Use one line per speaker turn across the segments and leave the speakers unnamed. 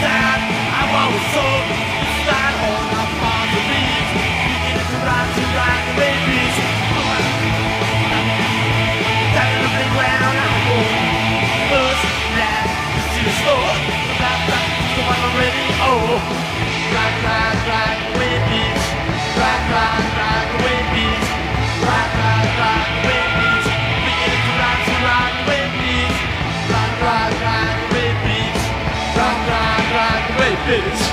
sad. I was so ride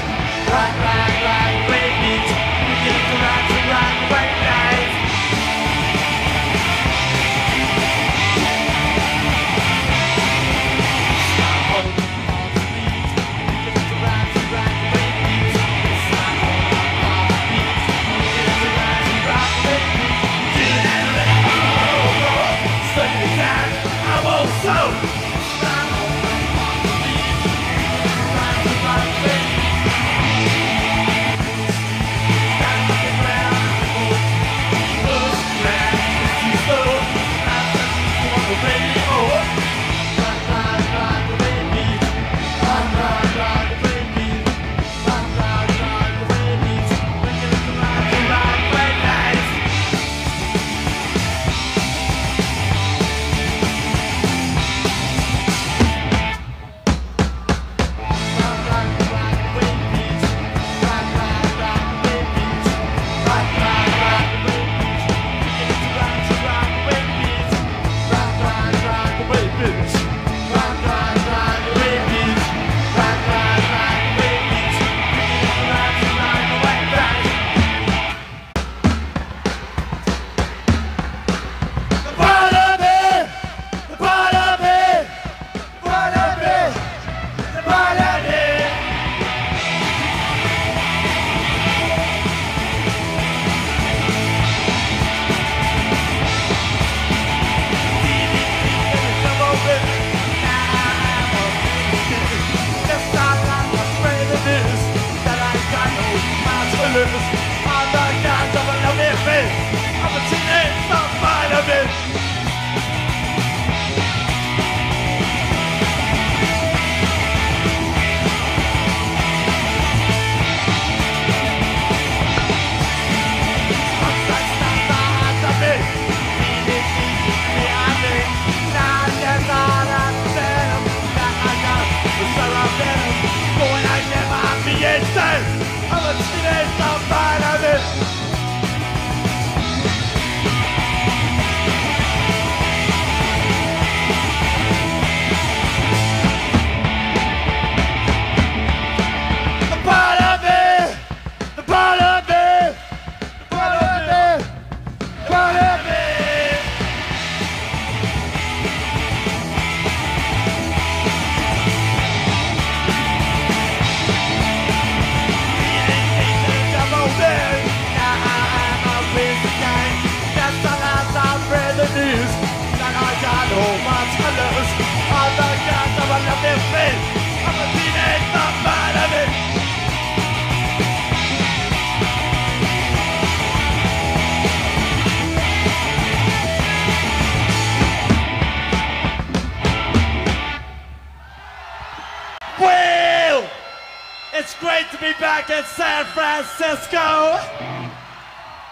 Francisco.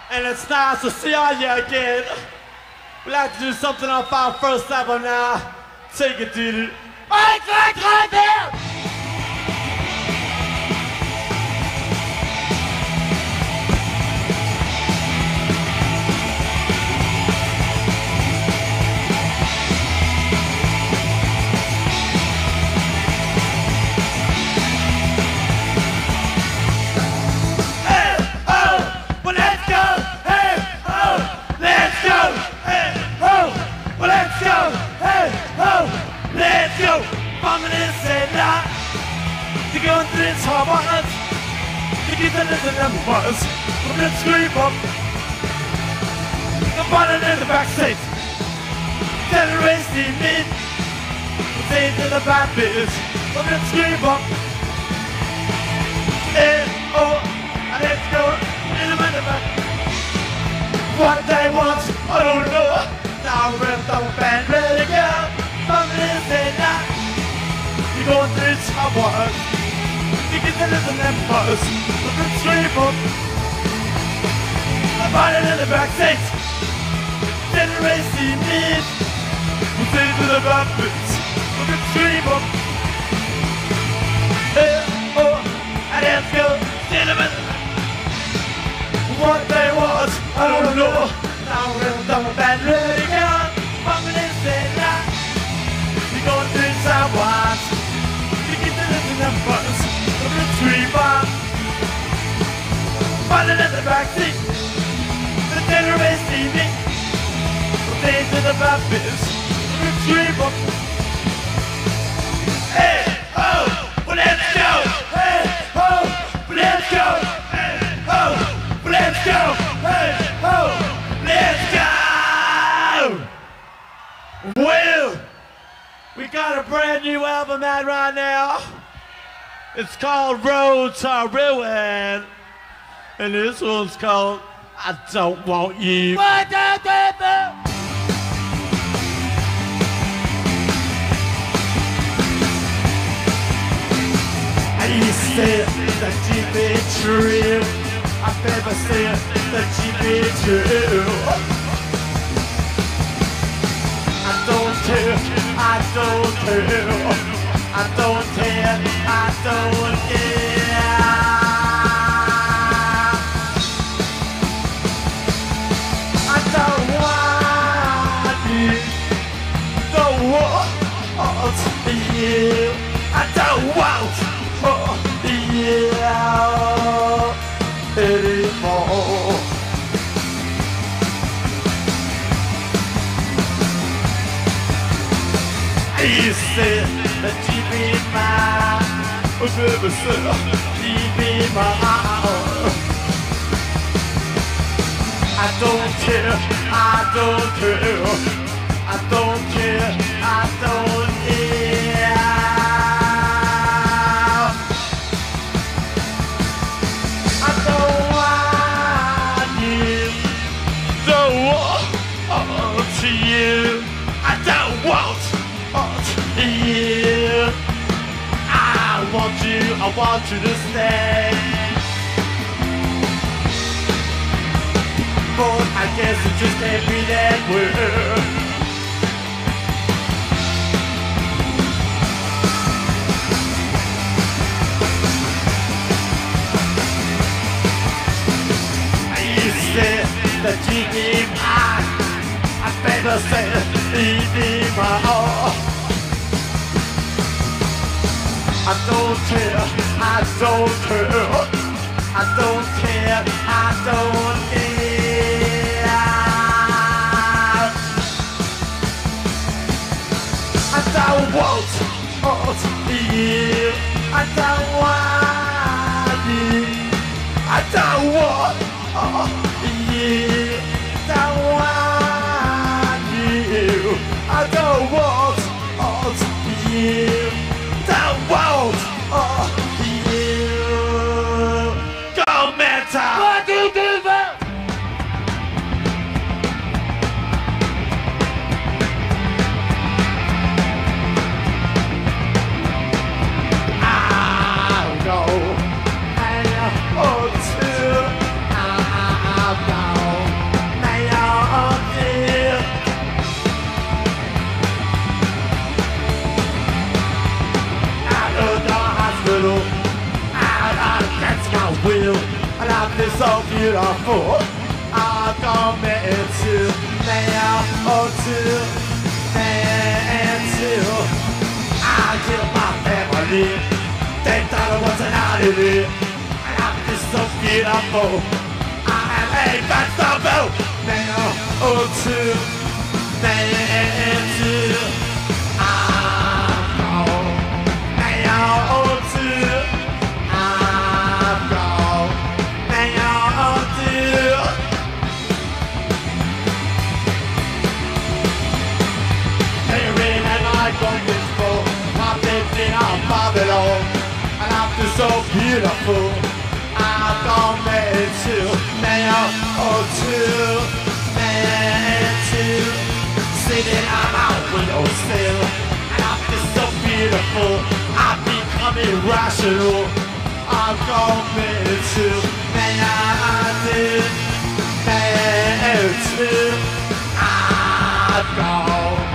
And it's nice to see all you again. We'd like to do something off our first album now. Take it, dude. Alright, right, right there! To get the little number ones. From the scream up. The button in the back seat. Terroristing me. Say to the bad. From the scream up. Hey, oh, let's go in the middle of What they want, I don't know. Now we're the band ready to go. Bumping in the night. You're going through trouble. Kicking the little numbers, at scream up. I'm riding in the back seat. Then racing in. We'll say to the bumpers, look at scream up. Hey, oh, and let's go, cinnamon. What they was, I don't know. Now we're done that ready gun. Falling in the backseat. The terrorist TV. They to the Baptist. Scream up. Hey, well, let's go. Hey, well, let's go. Hey, well, let's go. Hey, oh, let's go. We got a brand new album out right now. It's called Road to Ruin. And this one's called I Don't Want You. I used to say the GB true. I've never seen the GB true. I don't care, I don't care, I don't care, I don't care. You, I don't want you anymore. You said that you'd be mine. Oh, baby, said you'd be mine. I don't care. I don't care. I don't care. I don't care. I want you to stay. But I guess it just can't be that way. That you mine. I better say you be my all. I don't care, I don't care, I don't care, I don't care. I don't want, want you. I don't want you. I don't want you. I don't want you. I don't want you. And I feel so beautiful. I'm committed to now or two, and two. I killed my family. They thought I was an oddity. And I'm just so beautiful. I am a vegetable. Now or two, and two. I'm. Now or so beautiful I've gone made to now or two Man two Sitting on my windowsill And I'm just so beautiful I'm becoming rational I've gone there too. Man, I did. Man, too. I've gone.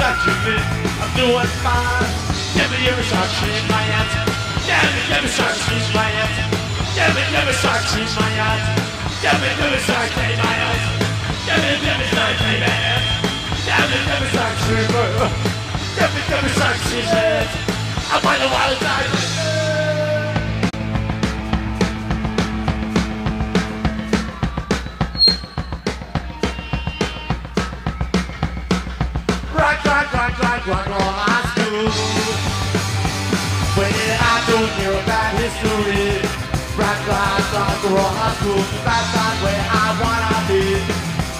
me, I'm doing fine. Give me your shot, she's my answer. Give me, give me shot, she's my answer. Give me, give me shot, she's my answer. Give me, give me shot, she's my answer. Give me, give me shot, she's my answer. Give me, give me shot, she's my answer. Give me, give me my answer. I want a wild time. Rock, school. That's not where I wanna be.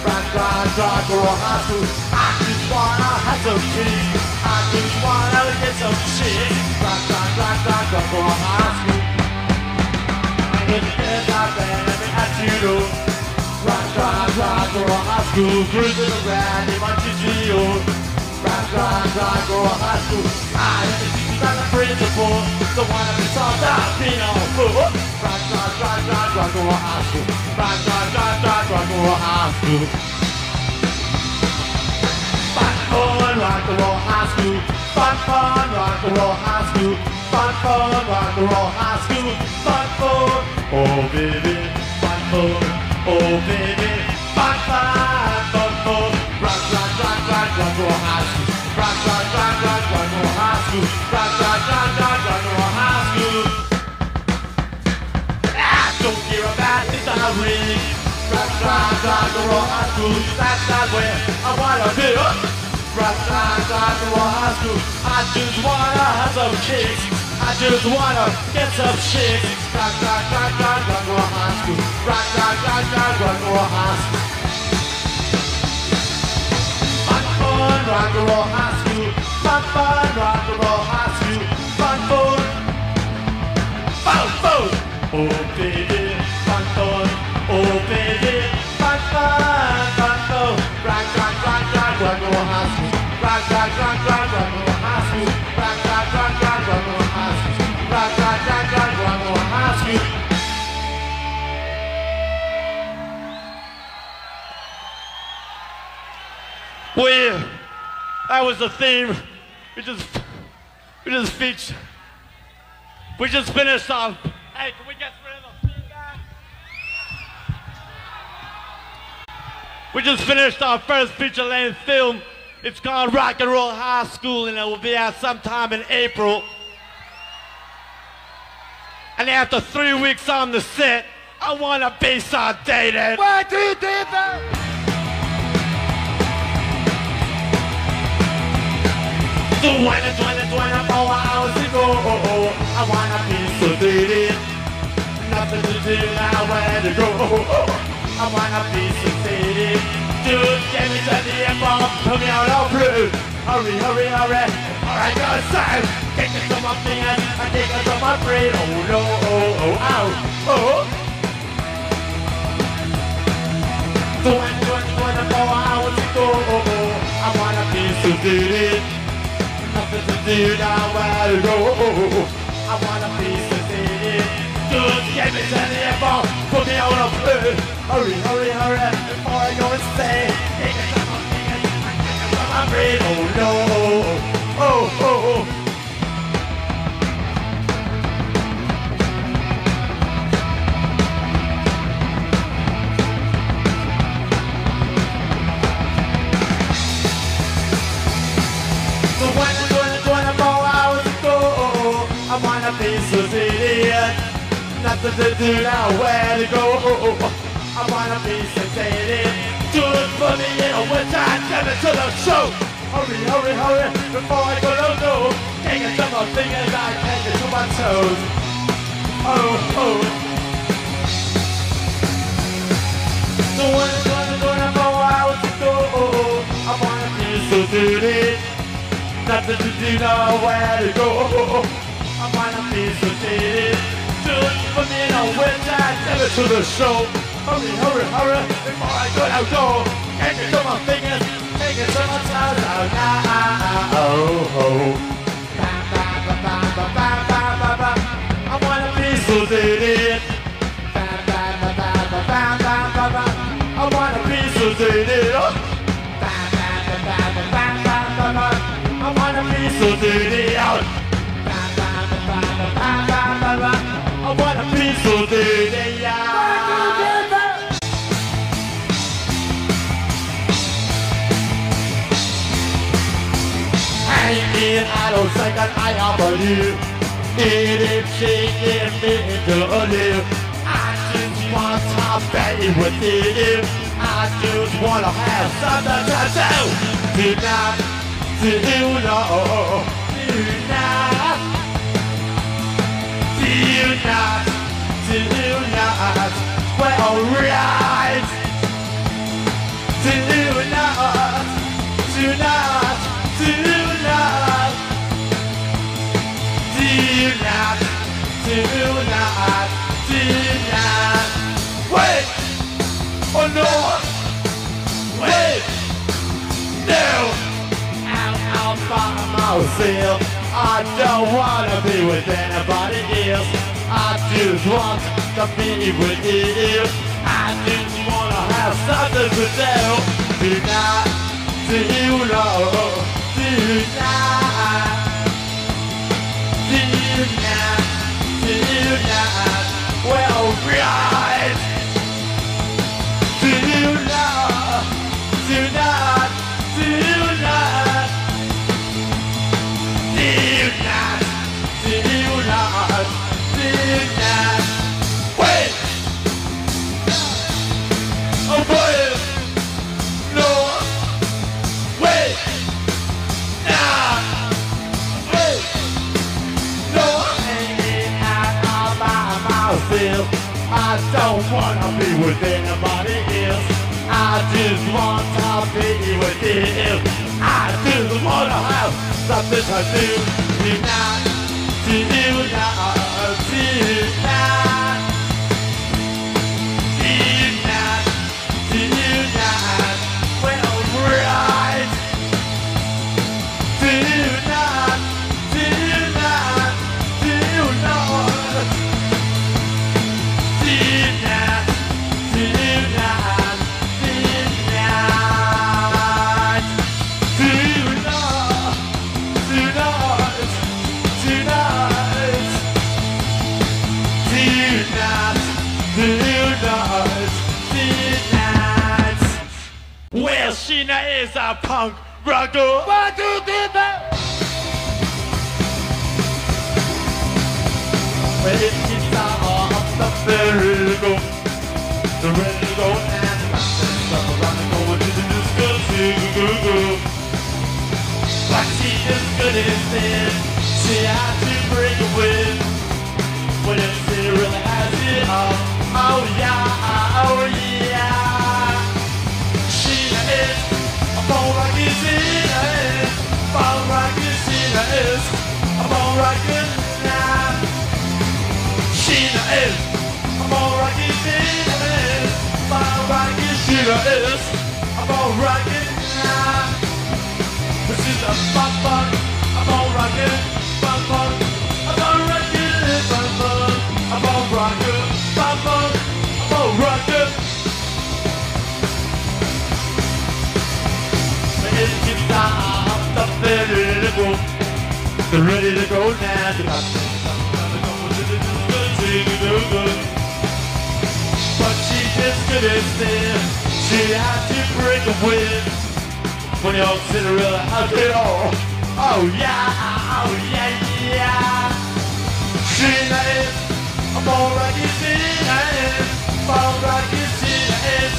Rock, rock, rock, roll high school. I just wanna have some cheese. I just wanna get some shit. Rock, rock, rock, rock, rock, roll high school. And it's not bad, let me ask you to. Rock, rock, rock, roll high school. Cruising around in my GTO. Rock, rock, rock, roll high school. I am the principal. The one that is all that being all fool. Rock, rock, rock, rock, rock, roll high school. Roll high school. Fun, fun, rock roll high school. Fun, fun, rock and roll high school. Fun, fun, rock and roll high school. Fun, fun, oh baby. Fun, fun, oh baby. Fun, fun, Rock, rock, rock, rock, rock, roll high school. I don't care about this diary. Rock, rock, rock, roll high school. That's not where I wanna be. Rock, rock, rock, roll high school. I just wanna have some kicks. I just wanna get some shit. Rock, rock, rock, rock, rock, roll high school. Rock, rock, rock, rock, rock, roll high school. Fun, rock and roll high. We, that was the theme. We just, we just featured. We just finished off. Hey, We just finished our first feature-length film. It's called Rock and Roll High School, and it will be out sometime in April. And after three weeks on the set, I want to be dated.
Why do you do that?
So when it's when it's when I'm four hours ago, I wanna be sedated. Nothing to do now, where to go? I wanna be sedated. Dude, get me to the airport, put me out all blue. I hurry, hurry, hurry. Alright, go time. Kick it to my fingers, I kick it to my brain. Oh no, oh, oh, ow, oh. Twenty, twenty, twenty-four hours ago, oh, oh. I wanna be so good. Nothing to do now, where to go. I wanna be so good. Just give me to the put Hurry, hurry, hurry, before I go insane. I'm afraid, oh no, oh, oh, oh. I wanna be so idiot. Nothing to do now, where to go? I wanna be sensated. Do it for me in a winter, get it to the show. Hurry, hurry, hurry, before I go no. Take it to my fingers, I take it to my toes. Oh, oh. So when it's 20, 24 hours ago, I wanna be dirty. Nothing to do, nowhere to go. I wanna be so from the inner winter, never to the show. Hurry, hurry, hurry, before I go outdoor. Can't you my fingers, taking so much oh, out Oh, oh. I wanna be sedated. I wanna be sedated. I wanna be sedated. Second I offer you. Eating chicken meat to live. I just want to be with you. I just wanna have something to do tonight. You not? You not? Do not? Do not? Do not? Do? Wait! Oh no! Wait! Out. I don't wanna be with anybody else. I just want to be with you. I just wanna have something to do. Tonight, you? Tonight, tonight, tonight will rise. understand. She had to break a whip. When a really has it all. Oh yeah, oh yeah. She is a bone rocket, is. Bone is. A bone rocket. She is a bone rocket, is. Bone is. A bone rocket. This is a they're ready to go now. The But she just couldn't stand. She had to break a wind. When you're Cinderella out there, oh, oh yeah, oh yeah, yeah. She is, I'm all right, she is, I'm all right, she is,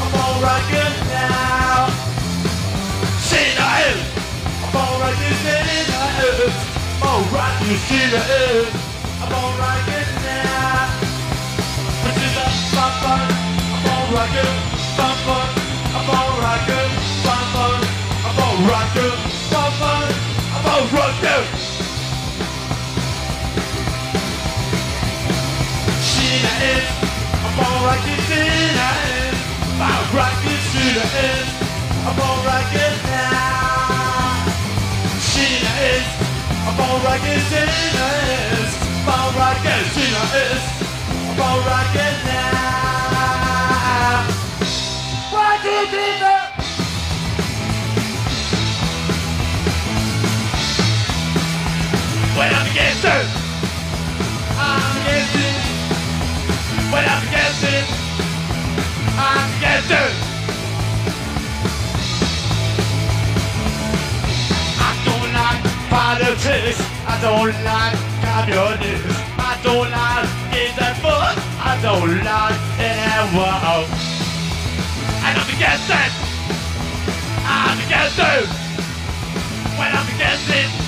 I'm all right now. Sheena is, I'm alright, you Sheena is, alright, you Sheena is, I'm alright now. But she's a fun fun, I'm alright good, fun fun, I'm alright good, fun fun, good, fun fun, Alright good. Sheena is, I'm alright, you is, I'm alright, you Sheena is, I'm alright good now. Sheena is, I'm alright good, Sheena is, I'm alright good, Sheena is, I'm alright now. One, two, three, When I'm against her, I'm against it. When I'm against it, I'm against her. I don't like politics. I don't like communists. I don't like and fun. I don't like anyone. And I'm against it. I'm against it. When I'm against it,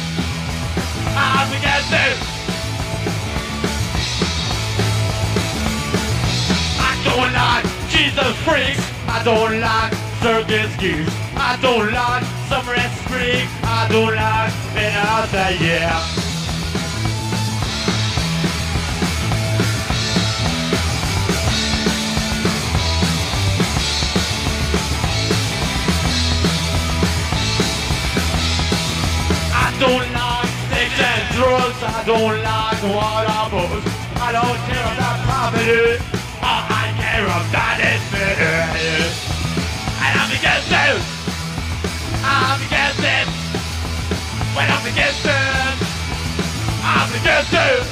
I don't like Jesus freaks. I don't like circus geese. I don't like summer and spring. I don't like any other year. I don't I don't like water books. I don't care about poverty. I care about is me. And I'm against it. I'm against it. When I'm against it, I'm against it.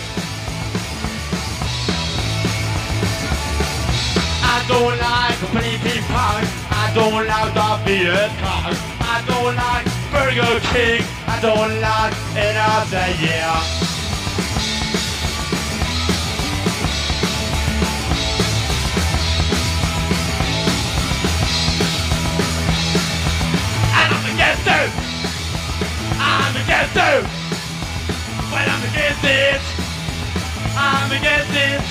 I don't like Felipe Pie. I don't like the Cong. I don't like Burger King. I don't like any other year. I'm against it. I'm against it. When I'm against it, I'm against it.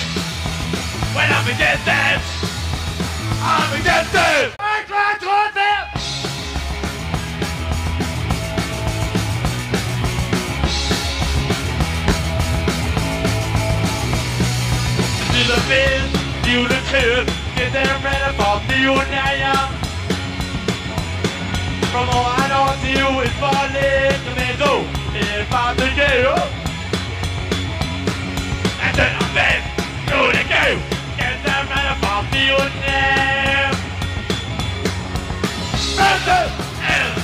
When I'm against it, I'm against it. I try to To the you kid, get them ready for the union. From all I know to you is falling to me too. If I'm the girl. And then I'm back to the game. Get them ready for the union. Murder is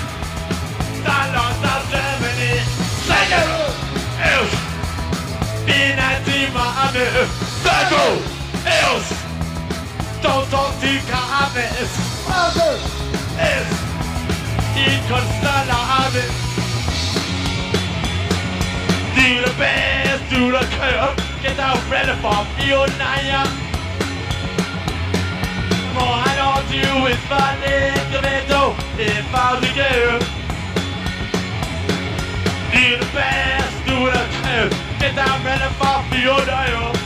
Silence of Germany. Second is. Psycho is Don't talk to Kames. Mother is Inconstala Ame. Do the best, do the curve. Get out ready for the union. All I to you is the window if I was a girl. Do the best, do the curve. Get down ready for the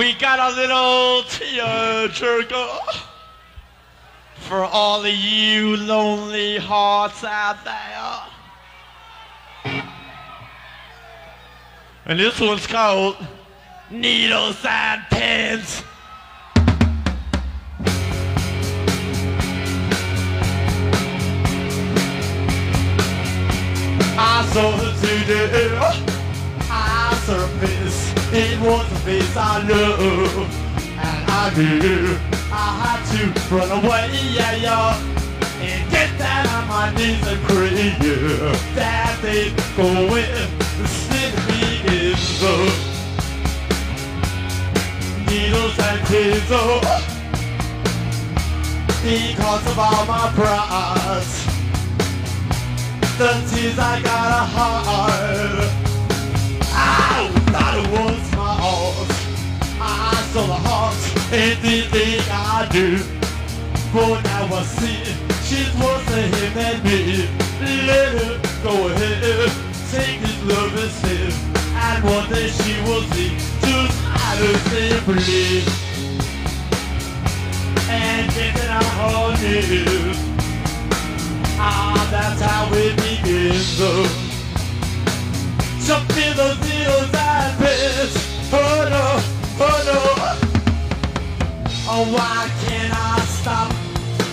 we got a little tearjerker for all of you lonely hearts out there. And this one's called Needles and Pins. I saw her today. I face. It was a face I knew. And I knew I had to run away, yeah, yeah. And get down on my knees and pray, yeah. That they go in the slip begins. Oh. Needles and pins, oh. Because of all my pride the tears I gotta hide. Was my heart. I saw the heart in the thing I do. But now I see she's worse than him and me. Let her go ahead, take his love as him. And one day she will see just how to simply. And get it on you. Ah, that's how it begins. Jump in those needles why can't I stop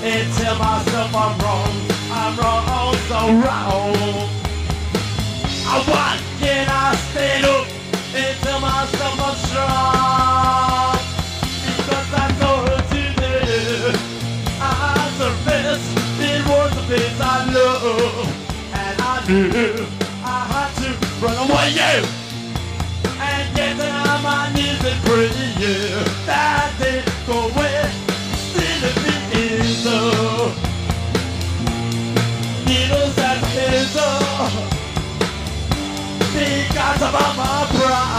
and tell myself I'm wrong? I'm wrong, so wrong. Oh, why can't I stand up and tell myself I'm strong? Because I saw her today. I surfaced. It was the place I love, and I knew I had to run away, yeah, and get down on my knees and pray, yeah, that they go away, of all my pride,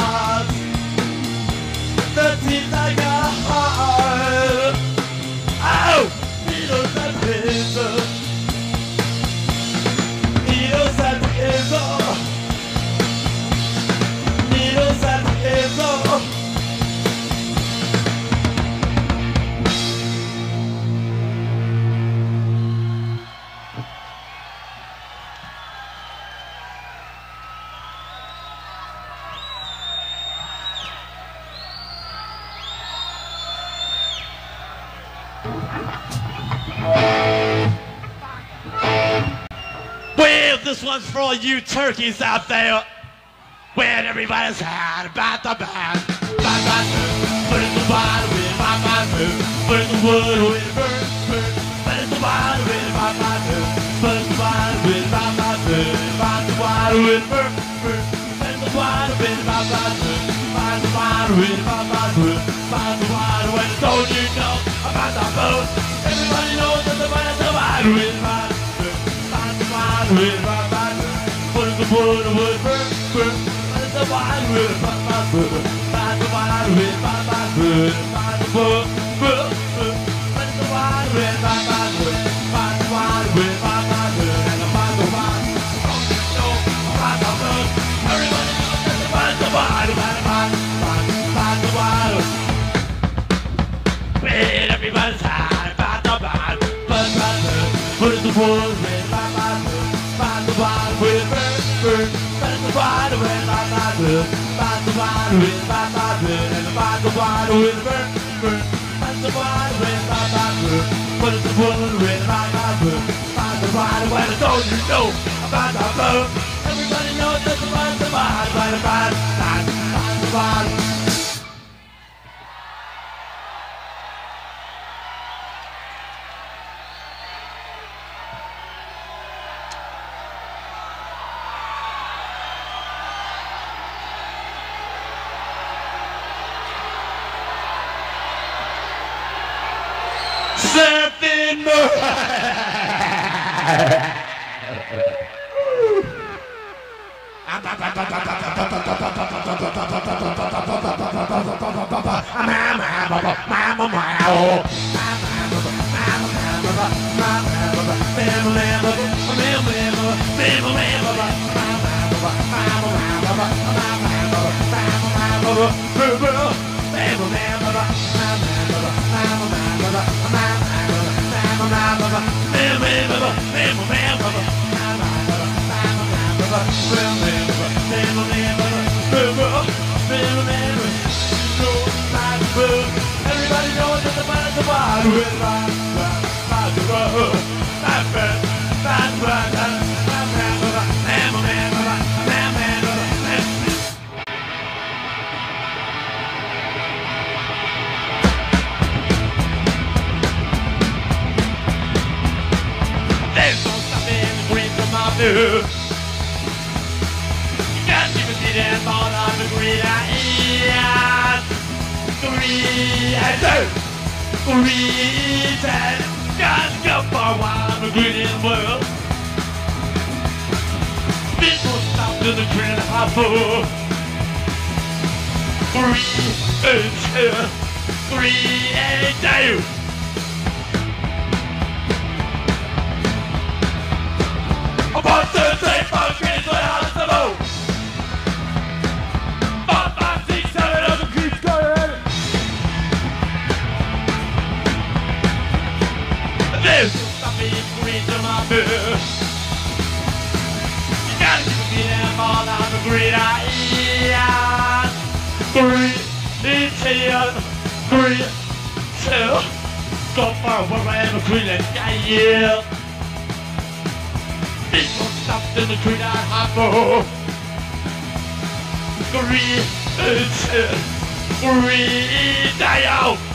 one's for all you turkeys out there. When everybody's had about the band. Bad, bad, Put in the water with my my move. Put in the wood with burn, burn. Put in the water with my my move. Put in the water with my my move. Find the water with burn, burn. Put in the water with my my move. Find the water with my my move. Find the water when it's all you know about the boat. Everybody knows that the water's the water with my move. Find the water with my my move. Wood with burn, burn. The my my move. Find the my my move. Find the my my my love, find the water with my my love, and find the water with burn, burn, find the water with my my love, put in the wood with my my love, find the water when it's all you know about the boat. Everybody knows that the water's the water, find the water, find, find the water. Something more. Everybody knows that the man is the wild with ride, ride, ride the road. That man, that man, that man, You can't even see them all on the green and Green and on the world. Will stop to the green and half Green and One, all on the green eye. Green, Italian, green, two. Go for wherever green and yeah. People stopped in the tree that happened. Green, green, dial. One,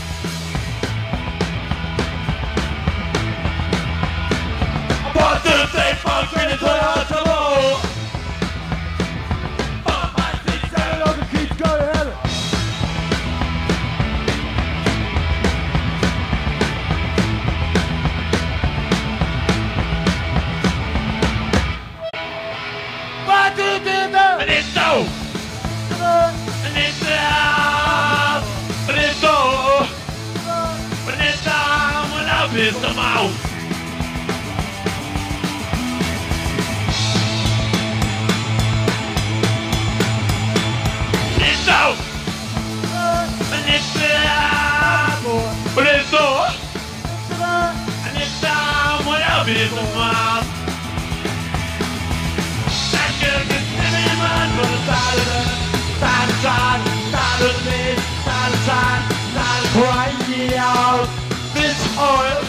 Piss them out. Crying out this oil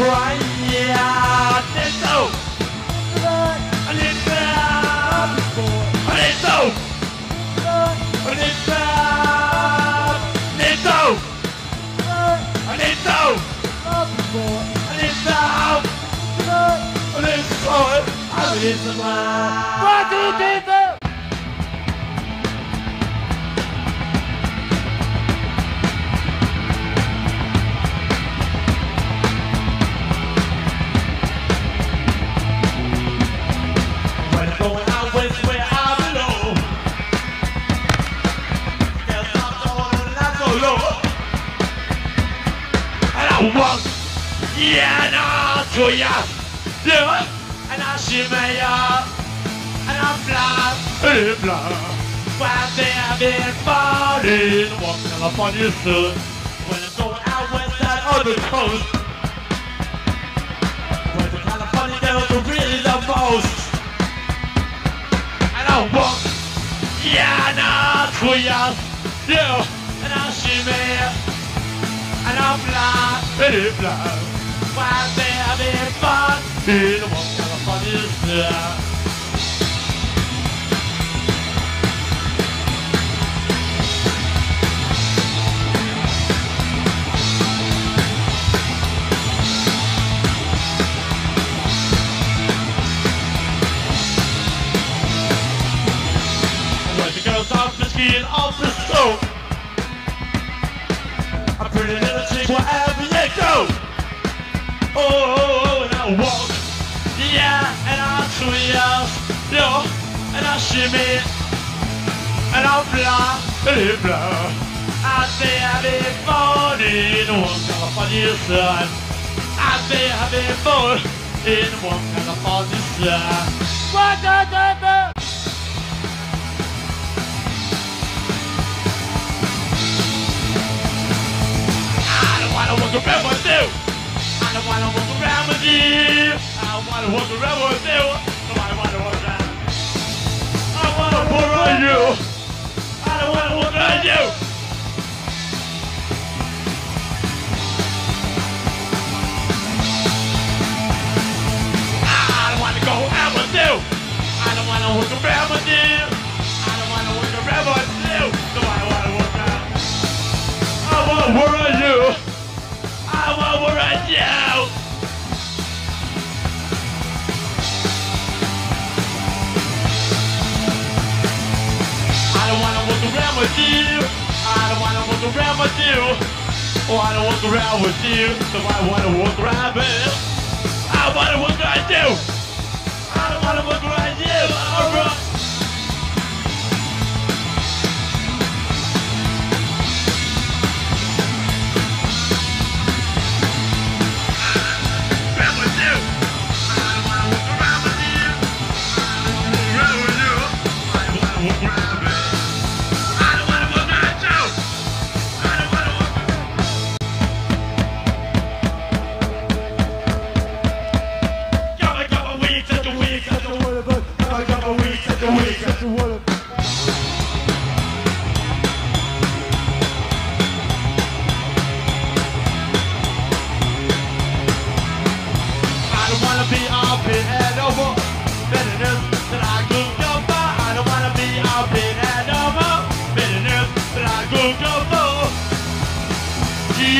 tired of crying. Yeah, it's so. And it's bad. And it's so. It's bad. And it's so. And it's so. It's out. And it's so. It's mine. One, two, three, I walk, yeah, no, to ya, yeah, and I shimmy ya, and I fly, and fly. While they have been falling, walking up on your soon. When I'm going out west of the coast. Where the California girls are really the most. And I walk, yeah, nah, to ya, yeah, and I'll shimmy, and I'll fly, pretty fly. Why having fun in one California sky? When the girls off the skiing off the slope A pretty Oh, and I walk. Yeah, and I twist Yeah, and I shimmy. And I fly, and I fly I say having fun in one California sun I say having fun in one California sun What the, the, the wanna walk around with you. I wanna walk wanna walk around you. I don't wanna walk around you. I don't wanna go out with you. I don't wanna walk around with you. I don't wanna walk around with you. No, I wanna walk around. I wanna on with you. I don't wanna walk around with you. Oh, I don't walk around with you. So I wanna walk around with you. I wanna walk around you. I don't wanna walk around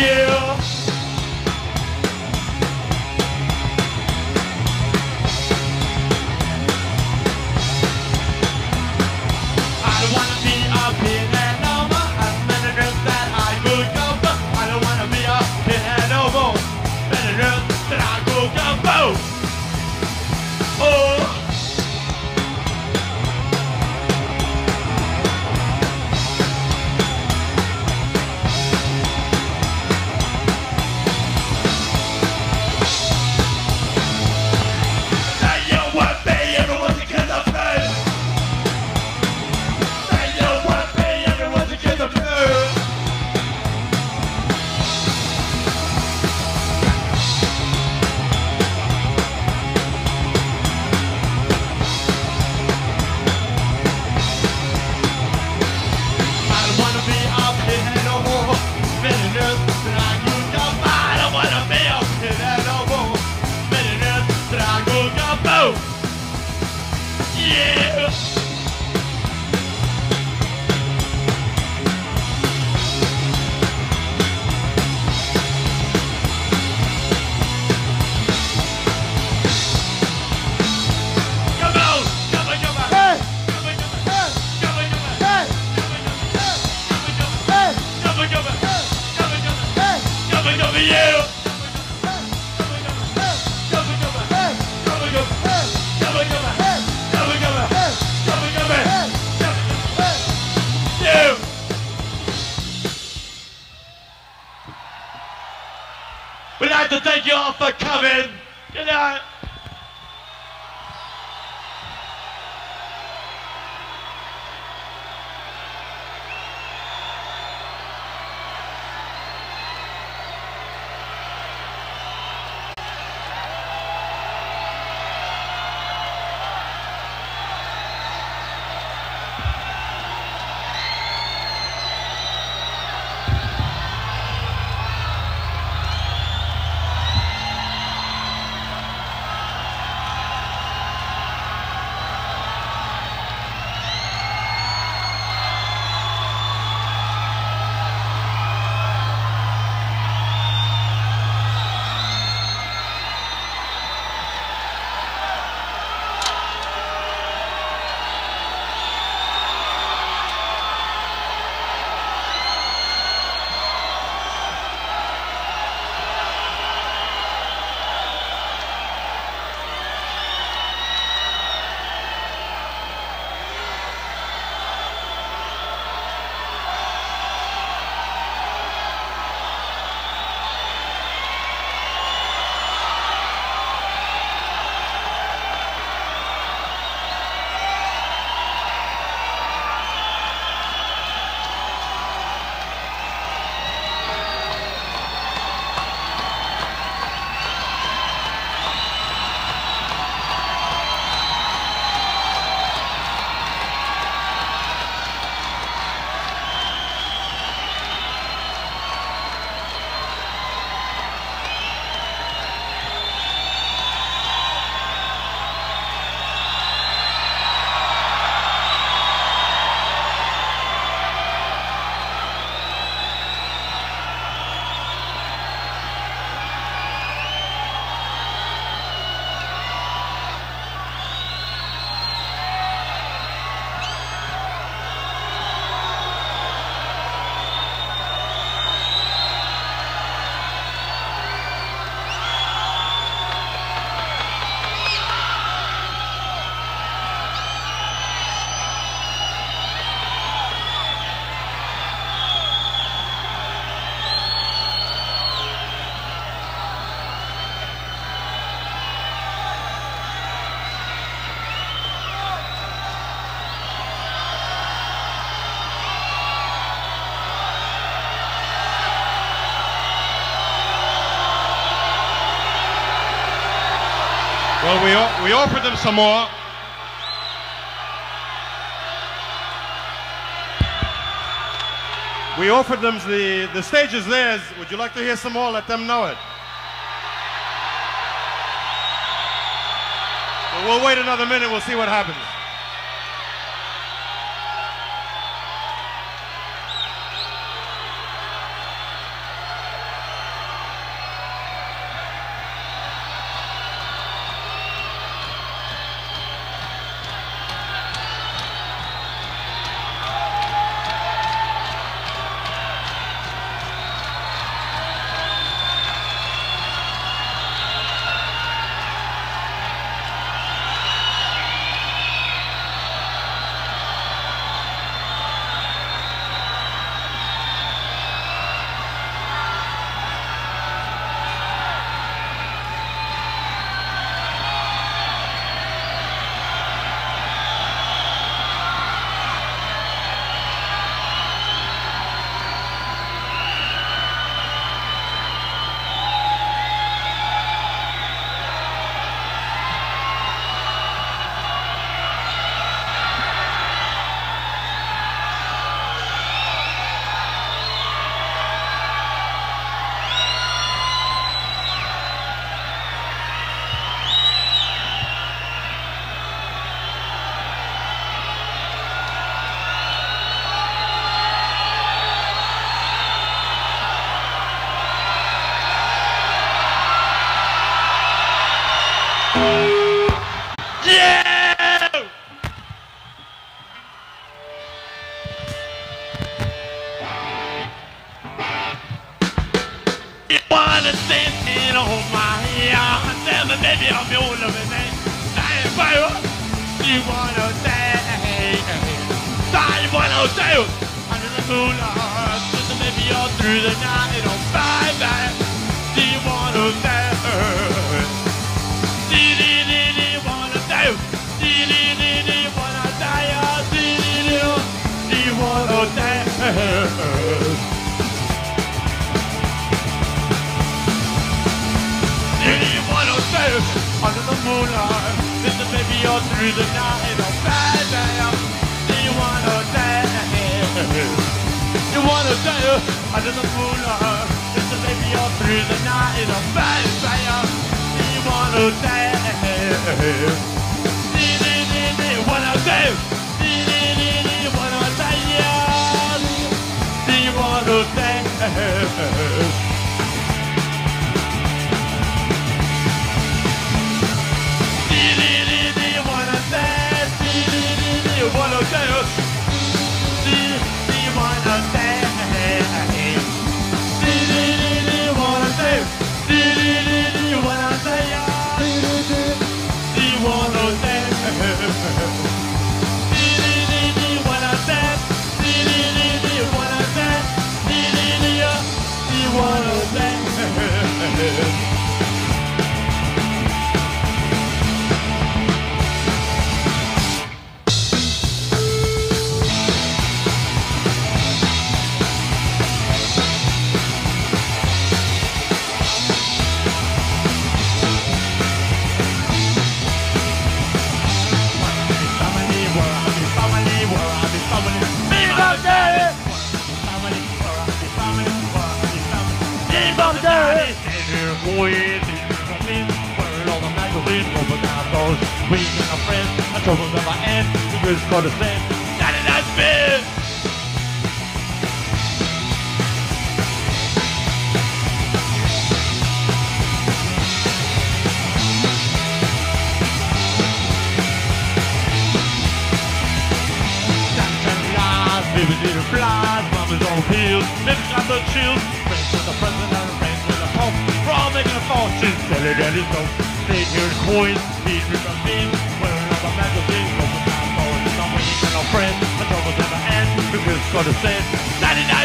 Yeah.
We, we offered them some more. We offered them the, the stage is theirs. Would you like to hear some more? Let them know it. But we'll wait another minute. We'll see what happens.
Wanna really wanna you wanna? Gotta send. Daddy, that's big. lies, baby little flies, mama's on pills, baby got the chills, friends with the president, friends with the pope, we're all making a fortune, silly daddy's go, stay here in Queens, he's with the means, just gotta send, 99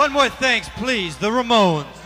One more thanks, please. The Ramones.